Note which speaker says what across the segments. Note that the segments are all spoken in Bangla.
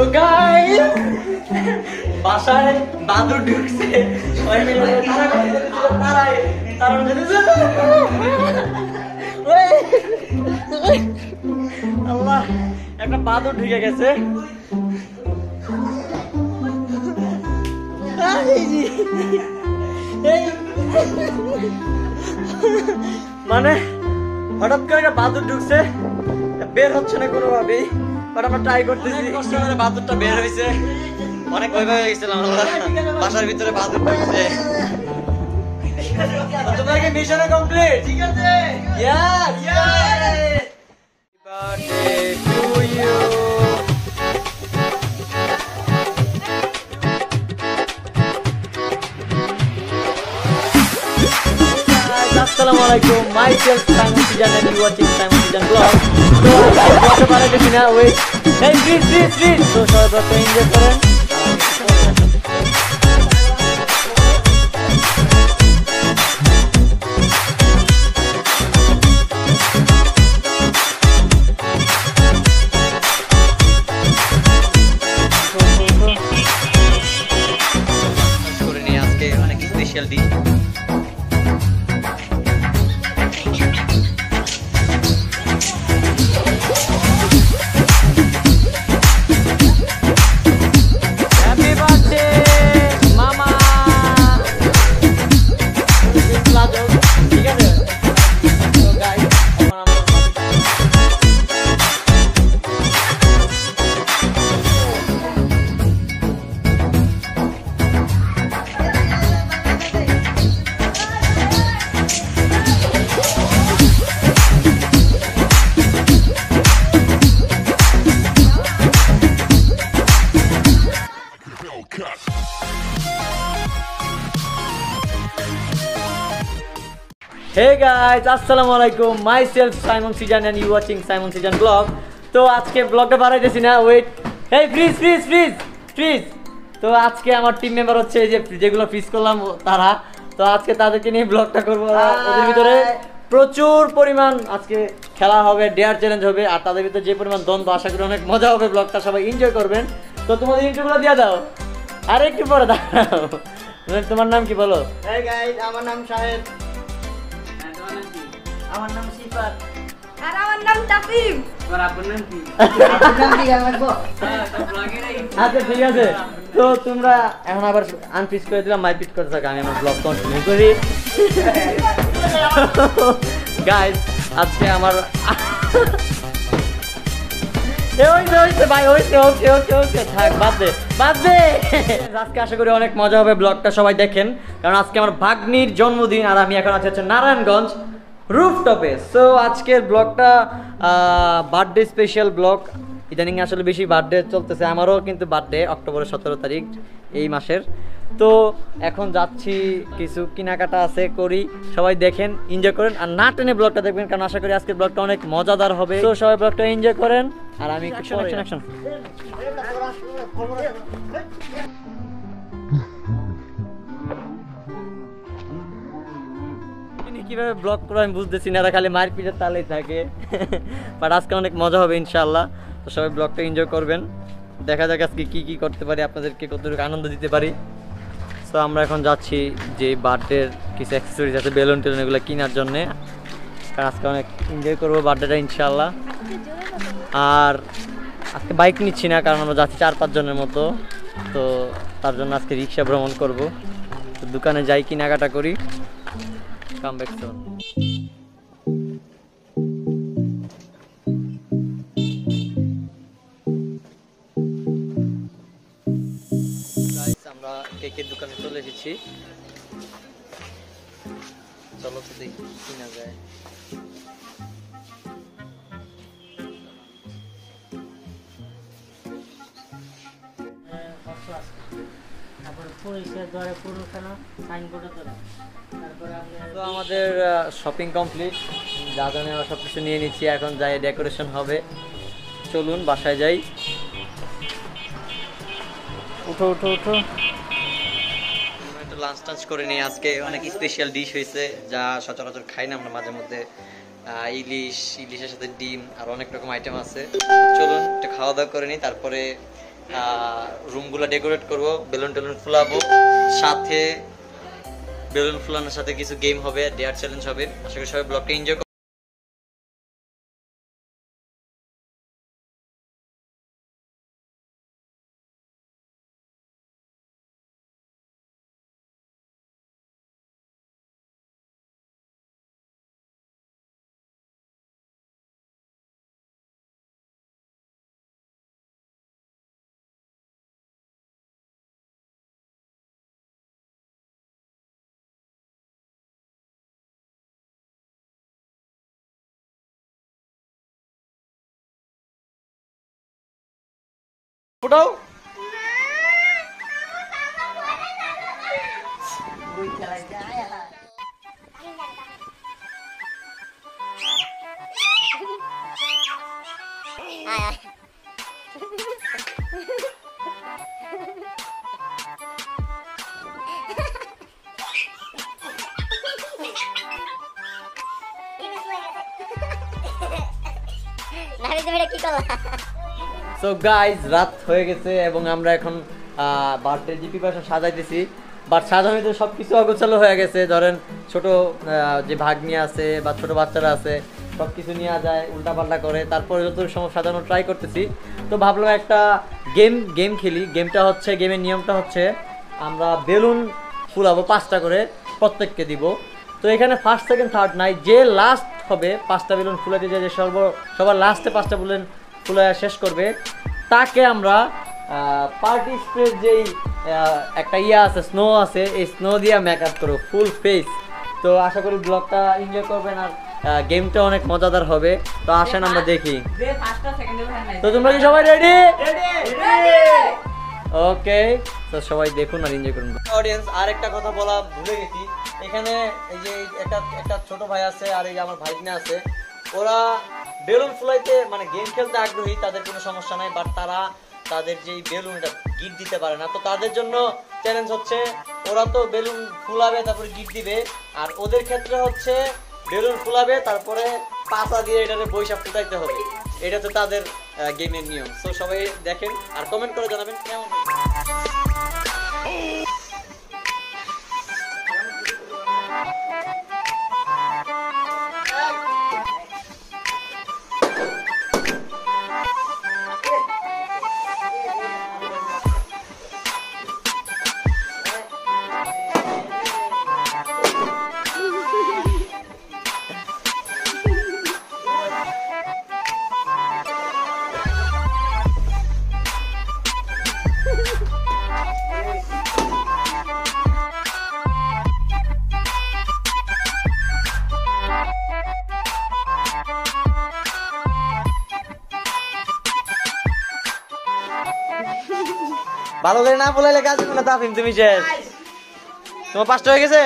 Speaker 1: তো গাই বাসায় বাদুর ঢুকছে। সবাই মিলে আল্লাহ, একটা বাদুর ঢুকে গেছে। মানে হঠাৎ করে একটা বাদুর ঢুকছে বের হচ্ছে না কোনোভাবেই। বাট আমরা ট্রাই করতেছি কষ্ট করে বাদুরটা বের হয়েছে। অনেক ভয় ভয় গেছিলাম আমরা। বাসার ভিতরে বাদুর ঢুকছে তোমাকে মিশনে কমপ্লিট ঠিক আছে। Yes yes birthday to you আসসালামু আলাইকুম myself Simon Season and you watching Christian Block. So, Hey, this, this, this. So, sorry. Hey guys আসসালামু আলাইকুম myself Simon Season and you watching Simon Season vlog তো আজকে ব্লগটা বাড়াইতেছি না wait hey freeze freeze freeze freeze তো আজকে আমার টিম মেম্বার হচ্ছে এই যে যেগুলো ফ্রিজ করলাম তারা। তো আজকে তাদেরকে নিয়ে ব্লগটা করব ওদের ভিতরে। প্রচুর পরিমাণ আজকে খেলা হবে ডেয়ার চ্যালেঞ্জ হবে আর তাদের ভিতরে যে পরিমাণ দ্বন্দ্ব আশা করি অনেক মজা হবে ব্লগটা সবাই এনজয় করবেন। তো তোমাদের ইন্টারগুলো দিয়ে দাও। আর একটু পরে দাঁড়াও তোমার নাম কি বলো?
Speaker 2: আমার নাম শাহেদ।
Speaker 1: আমার নাম সিফাত।
Speaker 3: আর আমার নাম তাফিম।
Speaker 2: আপনার নাম কি? গান লাগবো?
Speaker 1: আচ্ছা ঠিক আছে। তো তোমরা এখন আবার আনপিস করে দিলাম মাই পিট করতে থাকো আমি আমার ব্লগ কন্টিনিউ করি। গাইস আজকে আমার আজকে আশা করি অনেক মজা হবে ব্লগটা সবাই দেখেন। কারণ আজকে আমার ভাগ্নির জন্মদিন আর আমি এখন আছি হচ্ছে নারায়ণগঞ্জ। রুফটপে সো আজকের ব্লগটা বার্থডে স্পেশাল ব্লগ। ইদানিং আসলে বেশি বার্থডে চলতেছে। আমারও কিন্তু বার্থডে অক্টোবরের সতেরো তারিখ এই মাসের। তো এখন যাচ্ছি কিছু কেনাকাটা আছে করি। সবাই দেখেন এনজয় করেন। আর না টেনে ব্লগটা দেখবেন কারণ আশা করি আজকের ব্লগটা অনেক মজাদার হবে। তো সবাই ব্লগটা এনজয় করেন। আর আমি কীভাবে ব্লগ করে আমি বুঝতেছি না খালি মারপিটের তালেই থাকে। বাট আজকে অনেক মজা হবে ইনশাল্লাহ তো সবাই ব্লগটা এনজয় করবেন। দেখা যাক আজকে কি কি করতে পারি, আপনাদেরকে কতটুকু আনন্দ দিতে পারি। তো আমরা এখন যাচ্ছি যে বার্থডের কিছু অ্যাক্সেসরিজ আছে, বেলুন টেলুন এগুলো কেনার জন্যে। আজকে অনেক এনজয় করব বার্থডেটা ইনশাল্লাহ আর আজকে বাইক নিচ্ছি না, কারণ আমরা যাচ্ছি চার পাঁচজনের মতো। তো তার জন্য আজকে রিক্সা ভ্রমণ করব। তো দোকানে যাই কেনাকাটা করি। কাম ব্যাক সুন আমরা কেকের দোকানে চলে এসেছি। চলো তো দেখি কিনা যায়।
Speaker 2: তারপরে পরিষ্কার করে পুরোখানা সাইনবোর্ডে তোলা তারপরে আপনার
Speaker 1: তো আমাদের শপিং কমপ্লিট যা যা নেওয়া সব কিছু নিয়ে নিচ্ছি এখন যাই ডেকোরেশন হবে। চলুন বাসায় যাই। উঠো উঠো উঠো। একটু লাঞ্চ টাঞ্চ করে নিই আজকে। অনেক স্পেশাল ডিশ হয়েছে যা সচরাচর খাই না আমরা মাঝে মধ্যে। ইলিশ ইলিশের সাথে ডিম আর অনেক রকম আইটেম আছে। চলুন একটু খাওয়া দাওয়া করে নিই তারপরে রুমগুলো ডেকোরেট করব বেলুন টেলুন ফুলাবো। সাথে বেলুন ফুলানোর সাথে কিছু গেম হবে ডেয়ার চ্যালেঞ্জ হবে। আশা করি সবাই ব্লগটা এনজয়
Speaker 4: उठाओ। आया।
Speaker 1: সো গাইজ রাত হয়ে গেছে এবং আমরা এখন বার্থডে জিপি পাশে সাজাইতেছি। বাট সাজানো তো সব কিছু অগোছালো হয়ে গেছে, ধরেন ছোট যে ভাগ্নি আছে বা ছোট বাচ্চারা আছে সব কিছু নেওয়া যায়, উল্টাপাল্টা করে, তারপরে যত সময় সাজানো ট্রাই করতেছি। তো ভাবলাম একটা গেম গেম খেলি। গেমটা হচ্ছে গেমের নিয়মটা হচ্ছে, আমরা বেলুন ফুলাবো পাঁচটা করে, প্রত্যেককে দিব। তো এখানে ফার্স্ট সেকেন্ড থার্ড নাই যে লাস্ট হবে, পাঁচটা বেলুন ফুলে দিয়ে যে সর্ব, সবার লাস্টে পাঁচটা বেলুন ফুলে শেষ করবে। তাকে আমরা পার্টি স্প্রে যেই একটা ইয়ে আছে স্নো আছে, এই স্নো দিয়ে মেকআপ করব ফুল ফেস তো আশা করি ব্লগটা এনজয় করবেন আর গেমটা অনেক মজাদার হবে। তো আসেন আমরা দেখি। তো তোমরা কি সবাই রেডি ওকে তো সবাই দেখুন আর এনজয় করুন। অডিয়েন্স আর একটা কথা বলা ভুলে গেছি। এখানে এই যে একটা একটা ছোট ভাই আছে আর এই যে আমার ভাইগনা আছে। ওরা বেলুন ফুলাইতে মানে গেম খেলতে আগ্রহী, তাদের কোনো সমস্যা নাই বাট তারা তাদের যেই বেলুন এটা গিট দিতে পারে না, তো তাদের জন্য চ্যালেঞ্জ হচ্ছে, ওরা তো বেলুন ফুলাবে, তারপরে গিট দিবে, আর ওদের ক্ষেত্রে হচ্ছে বেলুন ফুলাবে, তারপরে পাতা দিয়ে এটাকে বৈশাখ ফুটাইতে হবে। এটা তো তাদের গেমের নিয়ম। তো সবাই দেখেন আর কমেন্ট করে জানাবেন কেমন না বলাইলে কাজ না তাফিম তুমি শেষ। তোমার পাঁচটা হয়ে গেছে?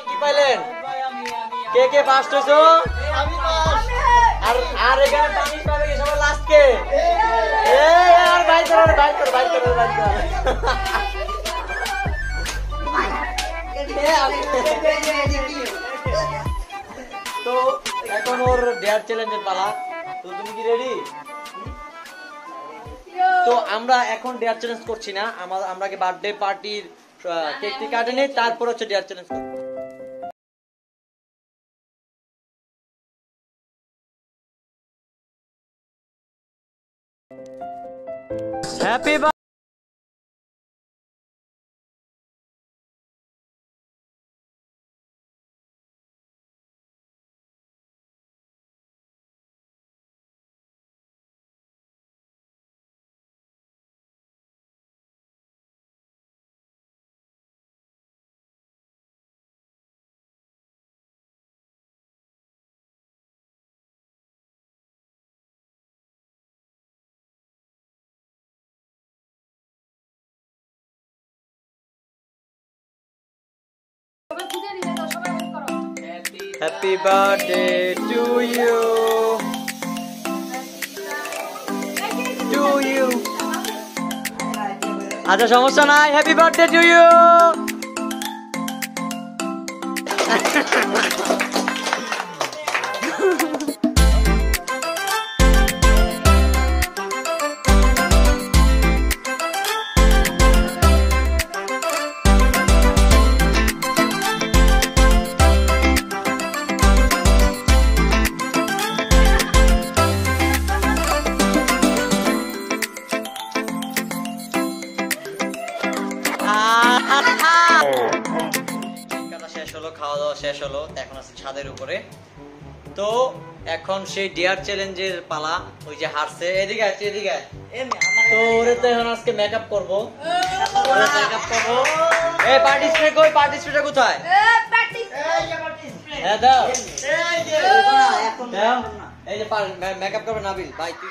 Speaker 1: কি পাইলেন? কে কে ফার্স্ট হইছো আর আর এখানে পাবে কি সবার লাস্ট কে? এ আর বাইর করো বাইর করো বাইর করো বাইর করো। তো এখন ওর ডেয়ার চ্যালেঞ্জের পালা। তো তুমি কি রেডি তো আমরা এখন ডেয়ার চ্যালেঞ্জ করছি না। আমরা আমরা কি বার্থডে পার্টির কেকটি কাটে নেই তারপর হচ্ছে ডেয়ার চ্যালেঞ্জ করব happy happy birthday to you to you আচ্ছা সমস্যা নাই। হ্যাপি বার্থডে টু ইউ শেষ হলো খাওয়া দাওয়া শেষ হলো এখন আছে ছাদের উপরে। তো এখন সেই ডিয়ার চ্যালেঞ্জের পালা ওই যে হারছে। এদিকে আছে এদিকে তো ওরে তো এখন আজকে মেকআপ করব। মেকআপ করব। এই পার্টিসিপেট কই? পার্টিসিপেট কোথায়? হ্যাঁ দাও। দাও। এই যে মেকআপ করবে নাবিল। ভাই তুই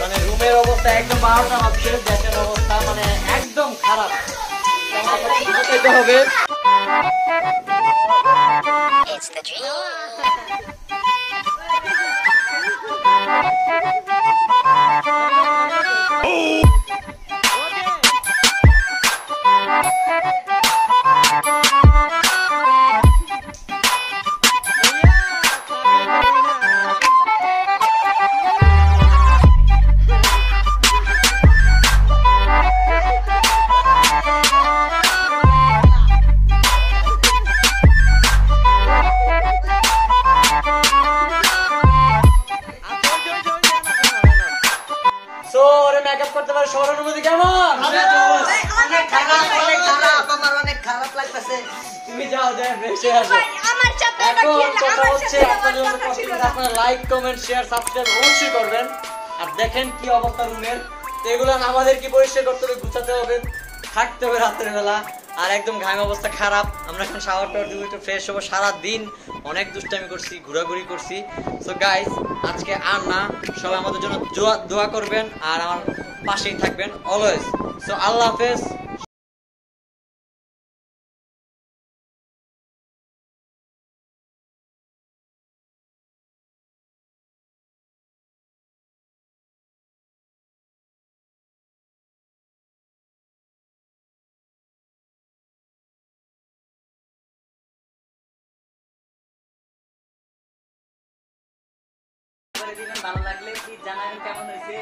Speaker 1: মানে রুমের অবস্থা একদম বারোটা হচ্ছে দেশের অবস্থা মানে একদম খারাপ হবে
Speaker 4: It's the dream.
Speaker 1: অবস্থা রুমের। তো এগুলো আমাদের কি পরিষ্কার করতে হবে, গুছাতে হবে, থাকতে হবে রাতের বেলা। আর একদম ঘাম অবস্থা খারাপ। আমরা এখন শাওয়ার টাওয়ার দিব একটু ফ্রেশ হব সারাদিন। অনেক দুষ্টামি করছি, ঘোরাঘুরি করছি। সো গাইস আজকে আর না, সবাই আমাদের জন্য দোয়া করবেন আর আমার পাশেই থাকবেন অলওয়েজ সো আল্লাহ হাফেজ। ভালো লাগলে কি জানাবেন কেমন হয়েছে